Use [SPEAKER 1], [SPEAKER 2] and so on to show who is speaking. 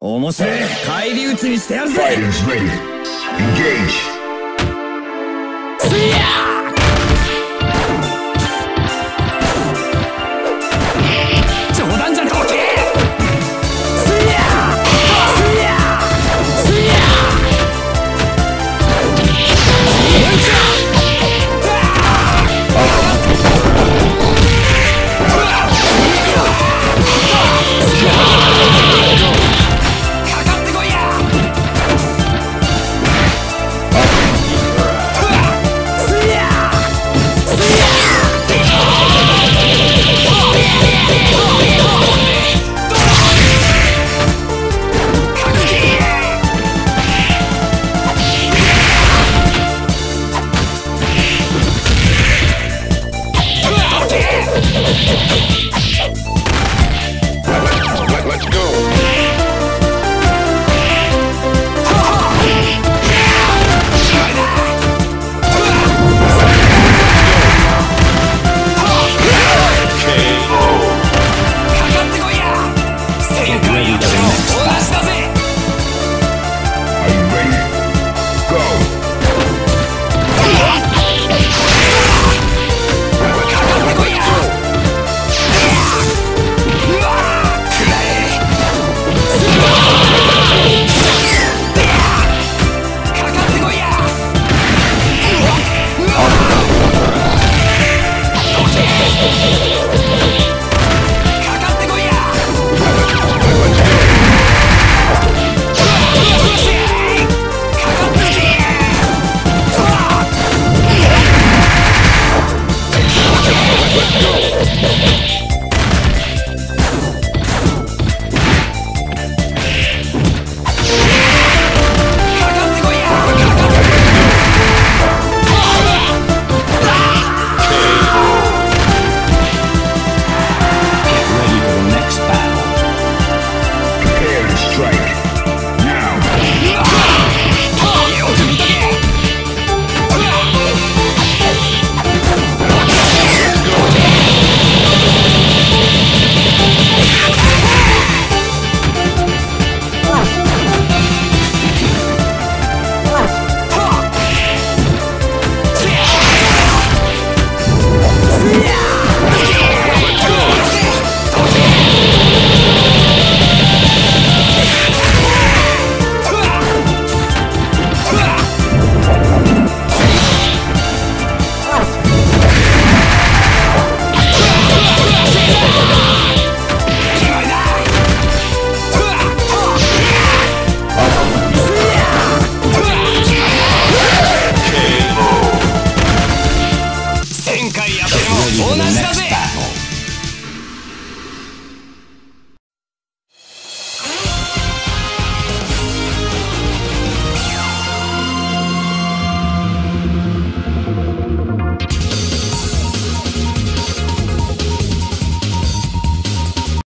[SPEAKER 1] 面白い返り討ちにしてやるぜ
[SPEAKER 2] Fighters ready. Engage.
[SPEAKER 1] せや 同じだぜ